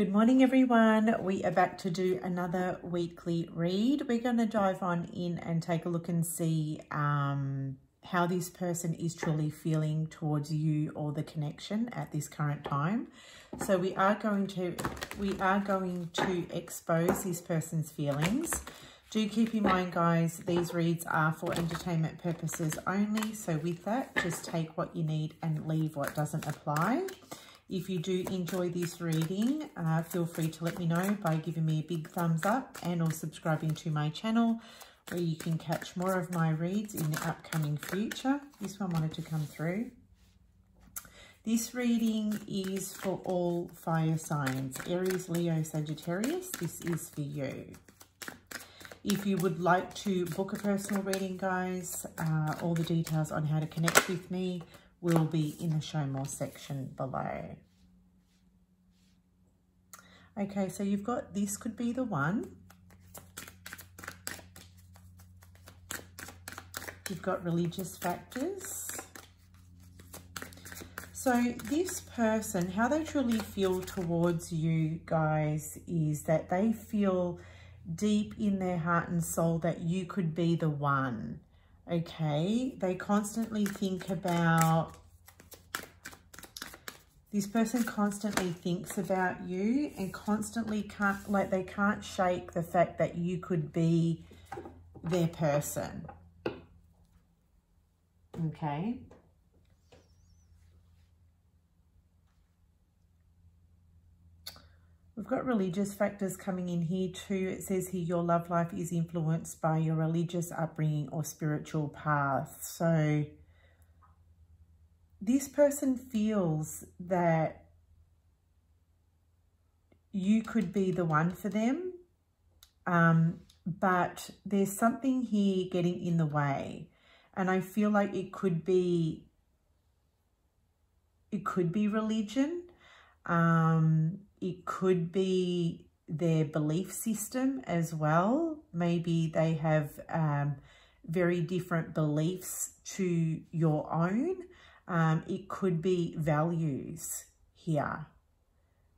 Good morning, everyone. We are back to do another weekly read. We're going to dive on in and take a look and see um, how this person is truly feeling towards you or the connection at this current time. So we are going to we are going to expose this person's feelings. Do keep in mind, guys, these reads are for entertainment purposes only. So with that, just take what you need and leave what doesn't apply. If you do enjoy this reading, uh, feel free to let me know by giving me a big thumbs up and or subscribing to my channel where you can catch more of my reads in the upcoming future. This one wanted to come through. This reading is for all fire signs, Aries, Leo, Sagittarius. This is for you. If you would like to book a personal reading, guys, uh, all the details on how to connect with me will be in the show more section below. Okay, so you've got, this could be the one. You've got religious factors. So this person, how they truly feel towards you guys is that they feel deep in their heart and soul that you could be the one okay? They constantly think about, this person constantly thinks about you and constantly can't, like they can't shake the fact that you could be their person, okay? We've got religious factors coming in here too. It says here your love life is influenced by your religious upbringing or spiritual path. So this person feels that you could be the one for them, um, but there's something here getting in the way. And I feel like it could be, it could be religion. Um, it could be their belief system as well. Maybe they have um, very different beliefs to your own. Um, it could be values here.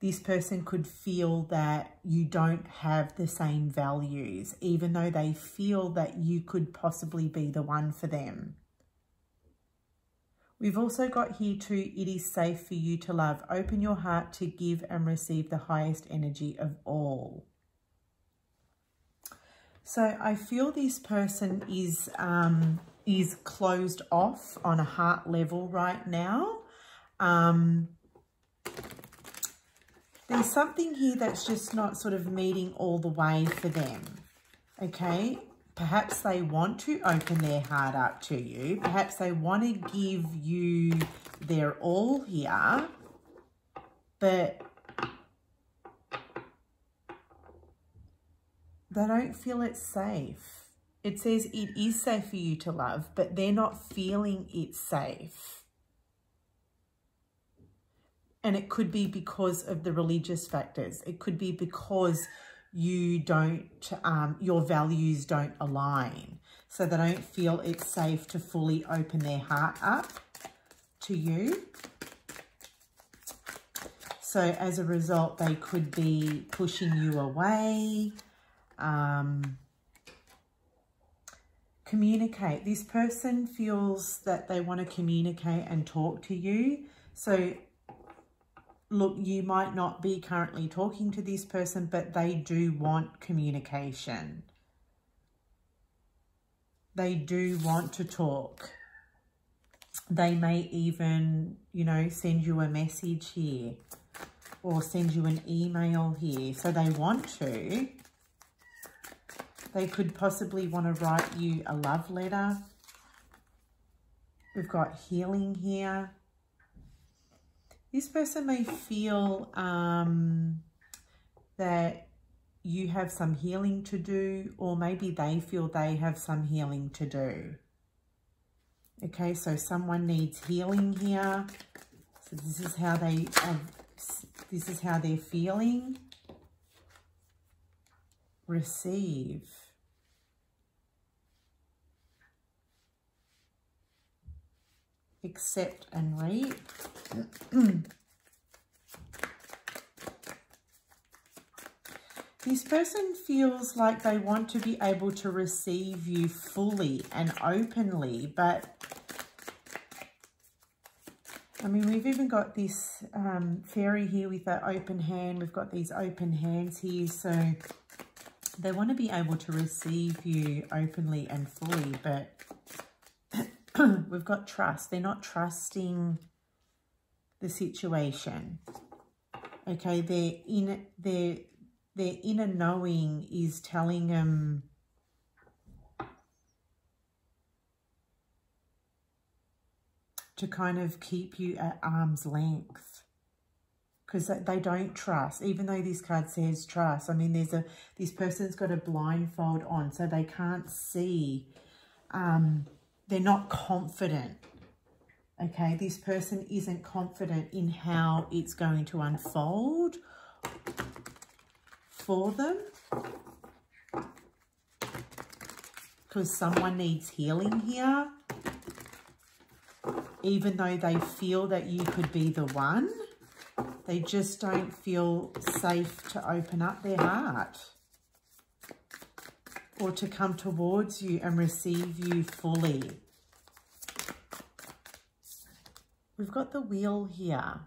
This person could feel that you don't have the same values, even though they feel that you could possibly be the one for them. We've also got here too, it is safe for you to love. Open your heart to give and receive the highest energy of all. So I feel this person is, um, is closed off on a heart level right now. Um, there's something here that's just not sort of meeting all the way for them. Okay, Perhaps they want to open their heart up to you. Perhaps they want to give you their all here. But they don't feel it's safe. It says it is safe for you to love, but they're not feeling it's safe. And it could be because of the religious factors. It could be because you don't, um, your values don't align. So they don't feel it's safe to fully open their heart up to you. So as a result, they could be pushing you away. Um, communicate. This person feels that they want to communicate and talk to you. So look, you might not be currently talking to this person, but they do want communication. They do want to talk. They may even, you know, send you a message here or send you an email here. So they want to. They could possibly want to write you a love letter. We've got healing here. This person may feel um, that you have some healing to do or maybe they feel they have some healing to do. Okay, so someone needs healing here. So this is how they, uh, this is how they're feeling. Receive. Accept and reap. This person feels like they want to be able to receive you fully and openly, but I mean, we've even got this um, fairy here with that open hand. We've got these open hands here. So they want to be able to receive you openly and fully, but we've got trust. They're not trusting the situation. Okay, they're in their their inner knowing is telling them to kind of keep you at arm's length because they don't trust even though this card says trust i mean there's a this person's got a blindfold on so they can't see um they're not confident okay? This person isn't confident in how it's going to unfold for them. Because someone needs healing here even though they feel that you could be the one, they just don't feel safe to open up their heart or to come towards you and receive you fully. We've got the wheel here.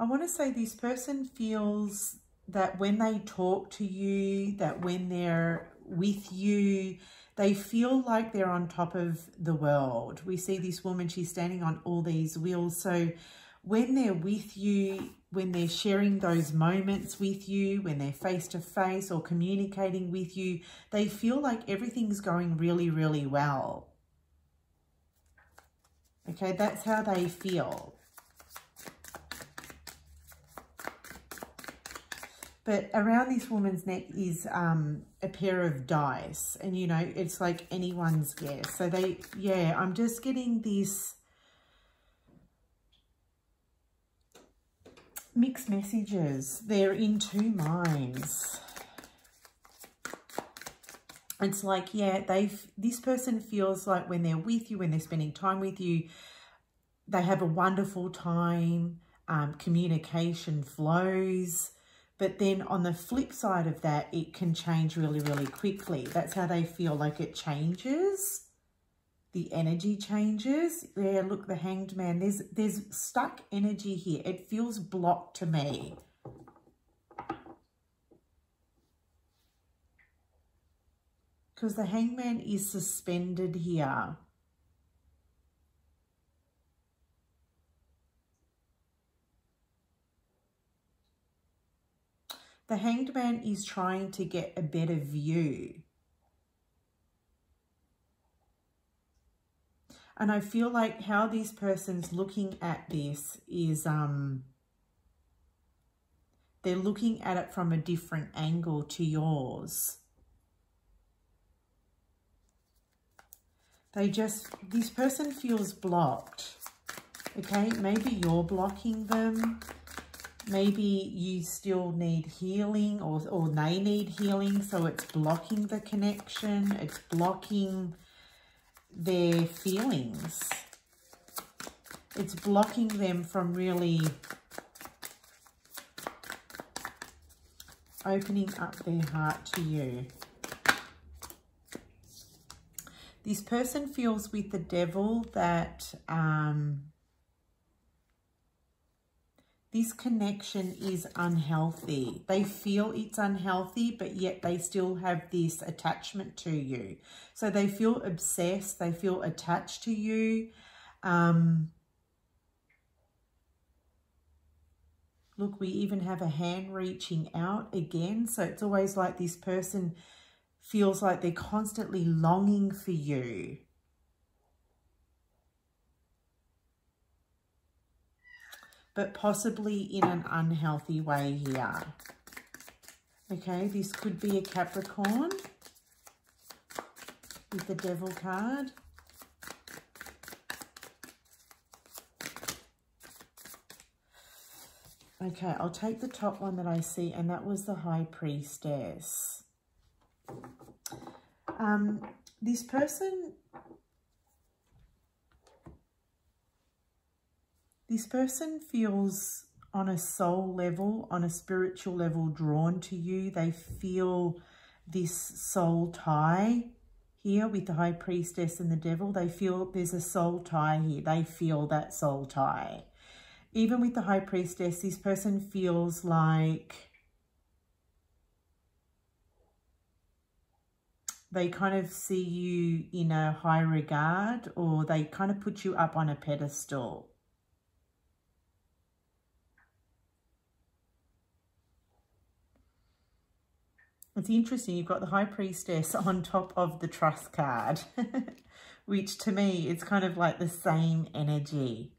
I want to say this person feels that when they talk to you, that when they're with you. They feel like they're on top of the world. We see this woman, she's standing on all these wheels. So when they're with you, when they're sharing those moments with you, when they're face to face or communicating with you, they feel like everything's going really, really well. Okay, that's how they feel. But around this woman's neck is um, a pair of dice. And, you know, it's like anyone's guess. So they, yeah, I'm just getting this messages. They're in two minds. It's like, yeah, they've, this person feels like when they're with you, when they're spending time with you, they have a wonderful time. Um, communication flows but then on the flip side of that, it can change really, really quickly. That's how they feel like it changes. The energy changes. Yeah, look, the hanged man. There's, there's stuck energy here. It feels blocked to me. Because the hangman is suspended here. The hanged man is trying to get a better view. And I feel like how this person's looking at this is um, they're looking at it from a different angle to yours. They just, this person feels blocked. Okay, maybe you're blocking them maybe you still need healing or, or they need healing so it's blocking the connection it's blocking their feelings. It's blocking them from really opening up their heart to you. This person feels with the devil that um, this connection is unhealthy. They feel it's unhealthy, but yet they still have this attachment to you. So they feel obsessed. They feel attached to you. Um, look, we even have a hand reaching out again. So it's always like this person feels like they're constantly longing for you. But possibly in an unhealthy way here. Okay, this could be a Capricorn with the Devil card. Okay, I'll take the top one that I see, and that was the High Priestess. Um, this person This person feels on a soul level, on a spiritual level, drawn to you. They feel this soul tie here with the high priestess and the devil. They feel there's a soul tie here. They feel that soul tie. Even with the high priestess, this person feels like they kind of see you in a high regard or they kind of put you up on a pedestal. It's interesting, you've got the High Priestess on top of the Trust card, which to me, it's kind of like the same energy.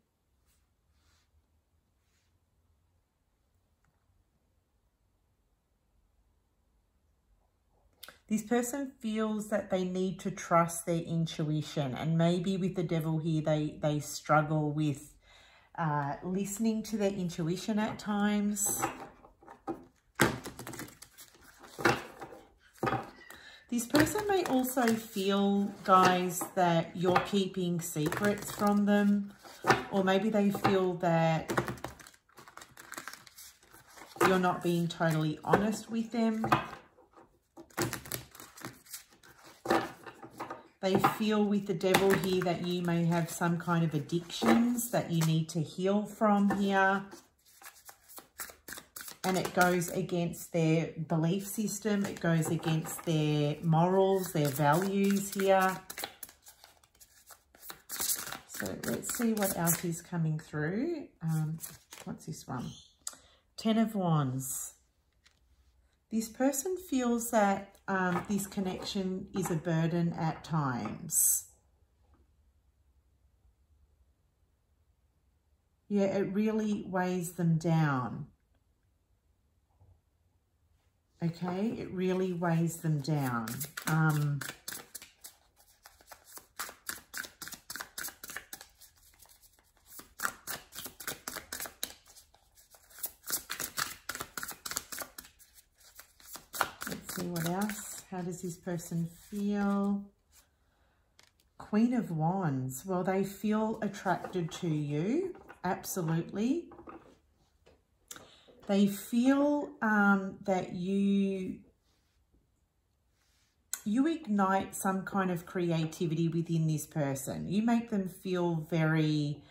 This person feels that they need to trust their intuition and maybe with the devil here, they, they struggle with uh, listening to their intuition at times. This person may also feel, guys, that you're keeping secrets from them. Or maybe they feel that you're not being totally honest with them. They feel with the devil here that you may have some kind of addictions that you need to heal from here and it goes against their belief system. It goes against their morals, their values here. So let's see what else is coming through. Um, what's this one? Ten of Wands. This person feels that um, this connection is a burden at times. Yeah, it really weighs them down okay? It really weighs them down. Um, let's see what else. How does this person feel? Queen of Wands. Well, they feel attracted to you. Absolutely. They feel um, that you you ignite some kind of creativity within this person. You make them feel very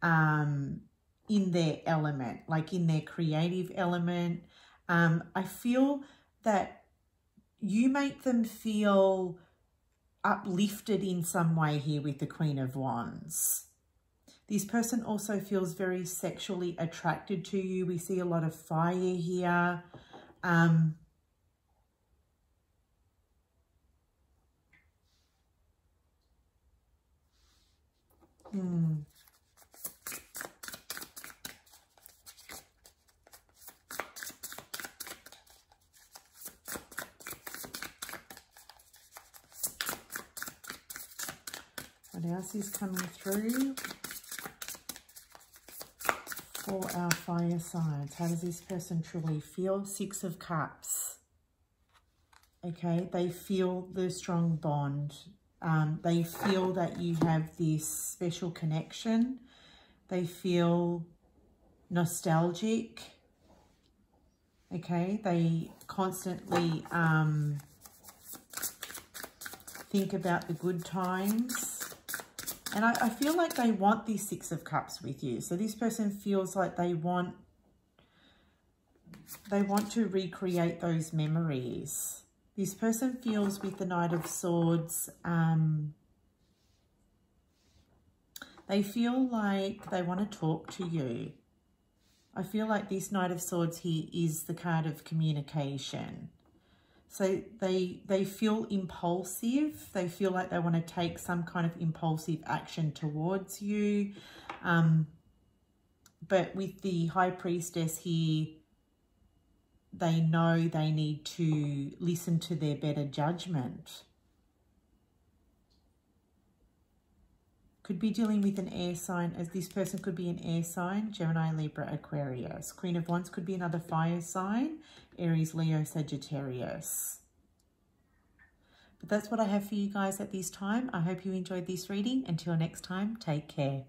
um, in their element, like in their creative element. Um, I feel that you make them feel uplifted in some way here with the Queen of Wands. This person also feels very sexually attracted to you. We see a lot of fire here. Um, hmm. What else is coming through? For our fire signs. How does this person truly feel? Six of Cups. Okay, they feel the strong bond. Um, they feel that you have this special connection. They feel nostalgic. Okay, they constantly um, think about the good times. And I, I feel like they want these Six of Cups with you. So this person feels like they want they want to recreate those memories. This person feels with the Knight of Swords, um, they feel like they want to talk to you. I feel like this Knight of Swords here is the card of communication. So they, they feel impulsive. They feel like they want to take some kind of impulsive action towards you. Um, but with the High Priestess here, they know they need to listen to their better judgment. Could be dealing with an air sign, as this person could be an air sign, Gemini, Libra, Aquarius. Queen of Wands could be another fire sign, Aries, Leo, Sagittarius. But that's what I have for you guys at this time. I hope you enjoyed this reading. Until next time, take care.